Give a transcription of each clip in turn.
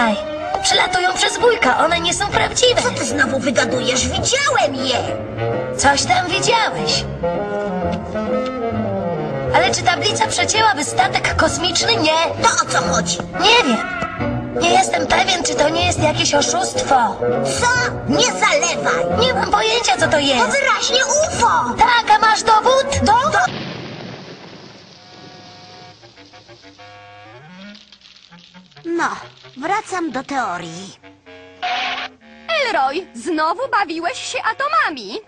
tutaj. Przylatują przez wujka, one nie są prawdziwe. Co ty znowu wygadujesz? Widziałem je! Coś tam widziałeś. Ale czy tablica przecięłaby statek kosmiczny? Nie. To o co chodzi? Nie wiem. Nie jestem pewien, czy to nie jest jakieś oszustwo. Co? Nie zalewaj! Nie mam pojęcia, co to To jest. wyraźnie UFO! Tak, a masz dowód? Do... No, wracam do teorii. Elroy, znowu bawiłeś się atomami.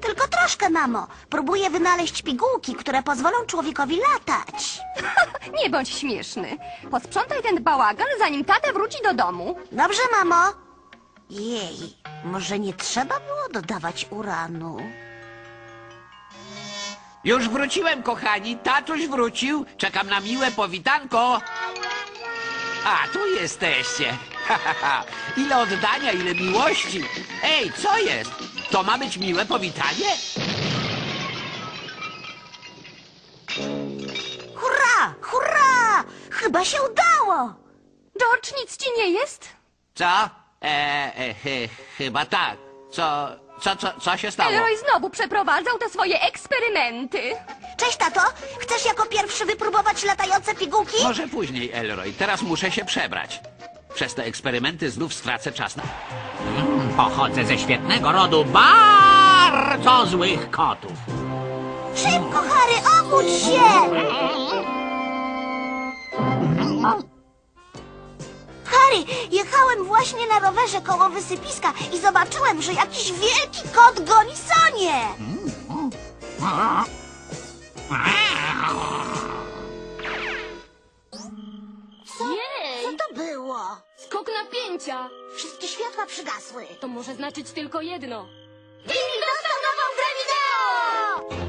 Tylko troszkę, mamo. Próbuję wynaleźć pigułki, które pozwolą człowiekowi latać. Nie bądź śmieszny. Posprzątaj ten bałagan, zanim tata wróci do domu. Dobrze, mamo? Jej, może nie trzeba było dodawać uranu. Już wróciłem, kochani. Tatuś wrócił. Czekam na miłe powitanko. A, tu jesteście. Ha, ha, ha. Ile oddania, ile miłości. Ej, co jest? To ma być miłe powitanie? Hurra! Hurra! Chyba się udało! George, nic ci nie jest? Co? E, e, chy- chyba tak. Co, co, co, co się stało? Elroy znowu przeprowadzał te swoje eksperymenty. Cześć, tato! Chcesz jako pierwszy wypróbować latające pigułki? Może później, Elroy. Teraz muszę się przebrać. Przez te eksperymenty znów stracę czas na... Mm, Pochodzę ze świetnego rodu bardzo złych kotów. Szybko, Harry, obudź się! Harry, jechałem właśnie na rowerze koło wysypiska i zobaczyłem, że jakiś wielki kot goni Sonię! Jej! Co to było? Skok napięcia! Wszystkie światła przygasły. To może znaczyć tylko jedno. Timmy dostał nową grę wideo!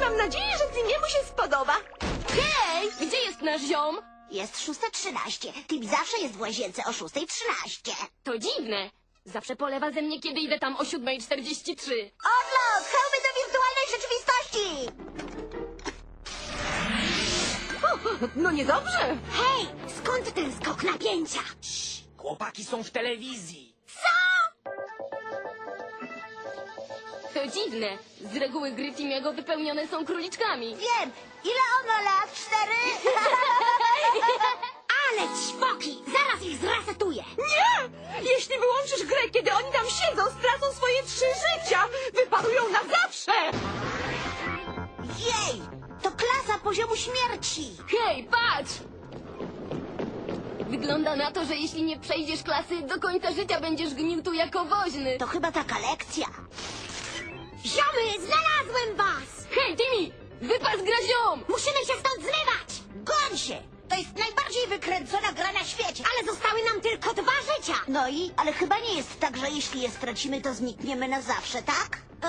Mam nadzieję, że Timiemu się spodoba. Hej! Gdzie jest nasz ziom? Jest 6.13. Tim zawsze jest w łazience o 6.13. To dziwne. Zawsze polewa ze mnie, kiedy idę tam o 7.43. Odlot! Hełmy do wirtualnej rzeczywistości! No niedobrze! Hej, skąd ten skok napięcia? Chłopaki są w telewizji. To dziwne. Z reguły gry Timiego wypełnione są króliczkami. Wiem, ile ono lat? Cztery? Ale ćwoki! Zaraz ich zresetuję! Nie! Jeśli wyłączysz grę, kiedy oni tam siedzą, stracą swoje trzy życia! Wyparują na zawsze! Jej! To klasa poziomu śmierci! Hej, patrz! Wygląda na to, że jeśli nie przejdziesz klasy, do końca życia będziesz gnił tu jako woźny. To chyba taka lekcja. Ziomy, znalazłem was! Hej, Timi! Wypas gra No i? Ale chyba nie jest tak, że jeśli je stracimy, to znikniemy na zawsze, tak? E,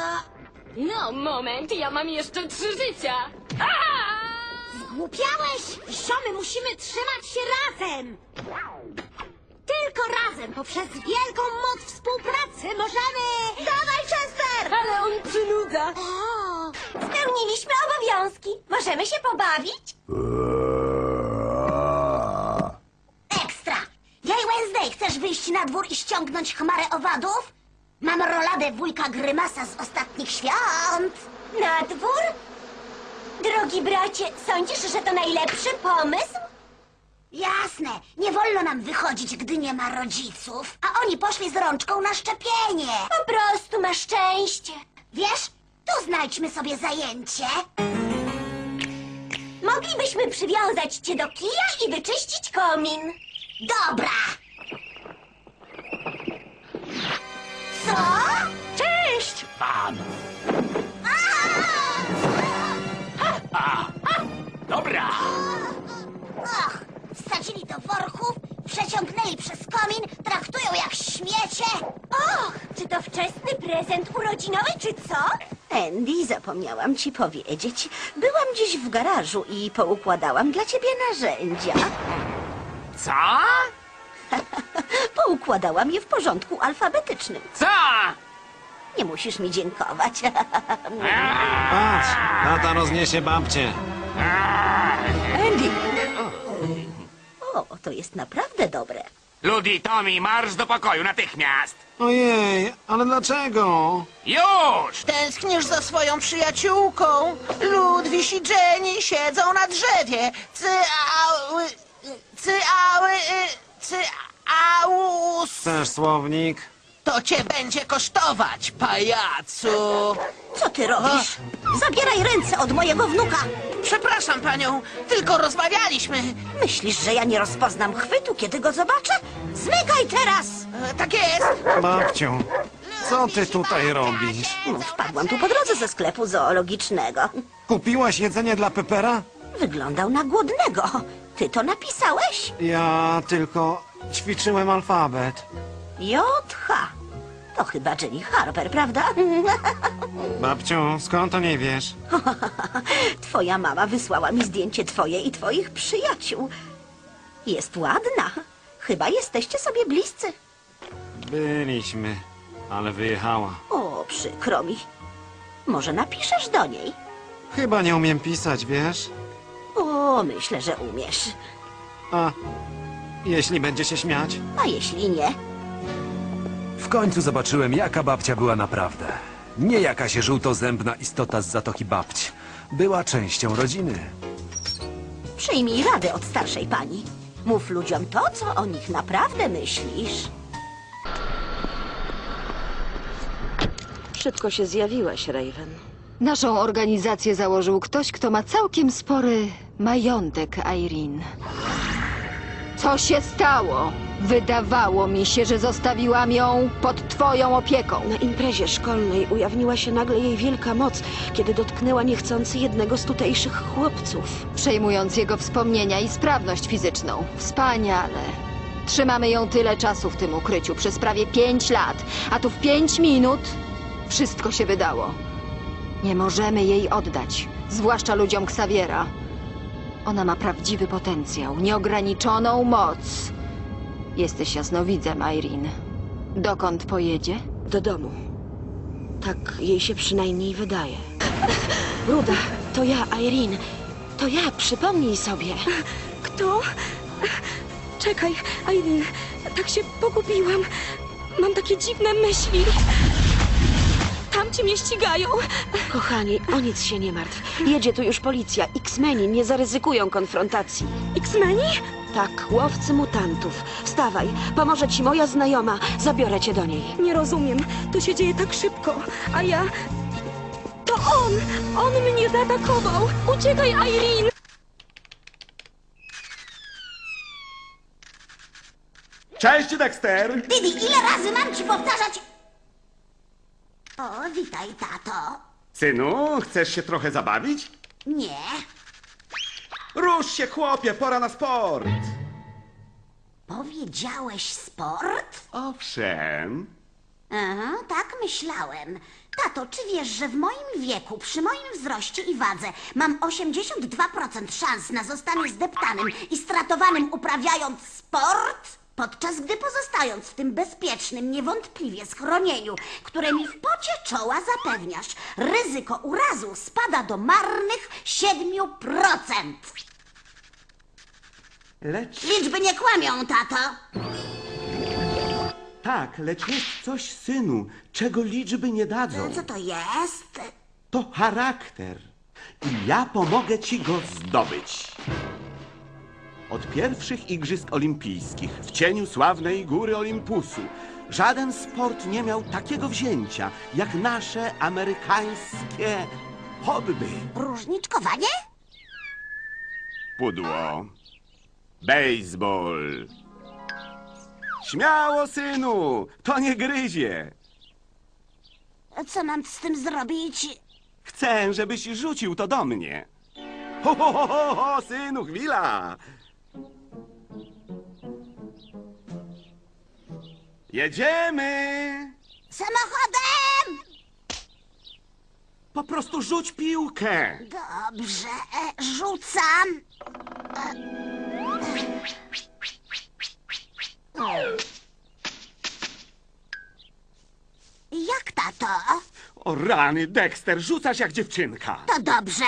No, moment, ja mam jeszcze trzy życia. Głupiałeś! Ziomy, musimy trzymać się razem! Tylko razem, poprzez wielką moc współpracy możemy... Dawaj, Chester! Ale on przynudza. O, Spełniliśmy obowiązki. Możemy się pobawić? Wednesday, chcesz wyjść na dwór i ściągnąć chmarę owadów? Mam roladę wujka Grymasa z ostatnich świąt! Na dwór? Drogi bracie, sądzisz, że to najlepszy pomysł? Jasne, nie wolno nam wychodzić, gdy nie ma rodziców, a oni poszli z rączką na szczepienie. Po prostu masz szczęście. Wiesz, tu znajdźmy sobie zajęcie. Moglibyśmy przywiązać cię do kija i wyczyścić komin. Dobra. Co? Cześć, pan. Dobra. Och, wsadzili do worków, przeciągnęli przez komin, traktują jak śmiecie. Och, czy to wczesny prezent urodzinowy, czy co? Andy, zapomniałam ci powiedzieć. Byłam dziś w garażu i poukładałam dla ciebie narzędzia. Co? Poukładałam je w porządku alfabetycznym. Co? Nie musisz mi dziękować. Patrz, tata rozniesie babcię. Andy, O, to jest naprawdę dobre. Ludi, Tommy, marsz do pokoju natychmiast! Ojej, ale dlaczego? Już! Tęsknisz za swoją przyjaciółką? Ludwis i Jenny siedzą na drzewie. Cyały... Cyały... Cyałus... Chcesz słownik? To cię będzie kosztować, pajacu. Co ty robisz? Zabieraj ręce od mojego wnuka. Przepraszam panią, tylko rozmawialiśmy. Myślisz, że ja nie rozpoznam chwytu, kiedy go zobaczę? Zmykaj teraz! E, Tak jest. Babciu, co ty tutaj robisz? No, Wpadłam tu po drodze ze sklepu zoologicznego. Kupiłaś jedzenie dla Pepera? Wyglądał na głodnego. Ty to napisałeś? Ja tylko ćwiczyłem alfabet. J.H. To chyba Jenny Harper, prawda? Babciu, skąd o niej wiesz? Twoja mama wysłała mi zdjęcie twoje i twoich przyjaciół. Jest ładna. Chyba jesteście sobie bliscy. Byliśmy, ale wyjechała. O, przykro mi. Może napiszesz do niej? Chyba nie umiem pisać, wiesz? O, myślę, że umiesz. A jeśli będzie się śmiać? A jeśli nie? W końcu zobaczyłem, jaka babcia była naprawdę. Nie jakaś żółtozębna istota z Zatoki Babć. Była częścią rodziny. Przyjmij radę od starszej pani. Mów ludziom to, co o nich naprawdę myślisz. Szybko się zjawiłaś, Raven. Naszą organizację założył ktoś, kto ma całkiem spory majątek, Irene. Co się stało? Wydawało mi się, że zostawiłam ją pod twoją opieką. Na imprezie szkolnej ujawniła się nagle jej wielka moc, kiedy dotknęła niechcący jednego z tutejszych chłopców. Przejmując jego wspomnienia i sprawność fizyczną. Wspaniale. Trzymamy ją tyle czasu w tym ukryciu, przez prawie pięć lat, a tu w pięć minut wszystko się wydało. Nie możemy jej oddać, zwłaszcza ludziom Xaviera. Ona ma prawdziwy potencjał, nieograniczoną moc. Jesteś jasnowidzem, Irene. Dokąd pojedzie? Do domu. Tak jej się przynajmniej wydaje. Ruda, to ja, Irene. To ja, przypomnij sobie. Kto? Czekaj, Irene, tak się pogubiłam. Mam takie dziwne myśli. Tamci mnie ścigają. Kochani, o nic się nie martw. Jedzie tu już policja. X-meni nie zaryzykują konfrontacji. X-meni? Tak, łowcy mutantów. Wstawaj, pomoże ci moja znajoma. Zabiorę cię do niej. Nie rozumiem. To się dzieje tak szybko, a ja... To on! On mnie zaatakował! Uciekaj, Irene! Cześć, Dexter! Didi, ile razy mam ci powtarzać? O, witaj, tato. Synu, chcesz się trochę zabawić? Nie. Rusz się, chłopie, pora na sport! Powiedziałeś sport? Owszem. Aha, tak myślałem. Tato, czy wiesz, że w moim wieku, przy moim wzroście i wadze, mam 82% szans na zostanie zdeptanym i stratowanym uprawiając sport? Podczas gdy pozostając w tym bezpiecznym, niewątpliwie schronieniu, które mi w pocie czoła zapewniasz, ryzyko urazu spada do marnych 7%. Lecz... Liczby nie kłamią, tato. Tak, lecz jest coś, synu, czego liczby nie dadzą. Co to jest? To charakter. I ja pomogę ci go zdobyć. Od pierwszych Igrzysk Olimpijskich w cieniu sławnej góry Olimpusu żaden sport nie miał takiego wzięcia jak nasze amerykańskie hobby. Różniczkowanie? Pudło. Baseball. Śmiało, synu, to nie gryzie. Co mam z tym zrobić? Chcę, żebyś rzucił to do mnie. Ho, ho, ho, ho, ho synu, chwila. Jedziemy. Samochodem! Po prostu rzuć piłkę. Dobrze, e, rzucam. Jak tato? O rany, Dexter, rzucasz jak dziewczynka. To dobrze?